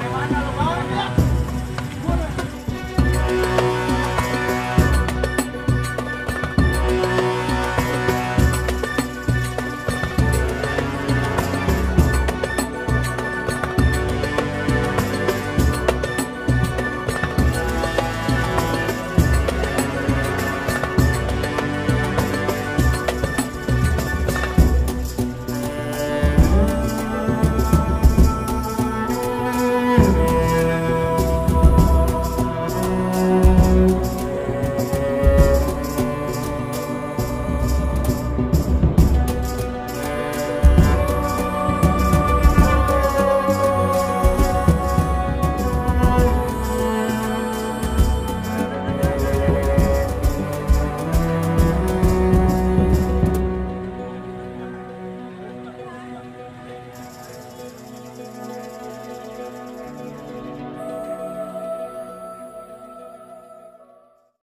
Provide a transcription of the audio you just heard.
Levanta, Lobão.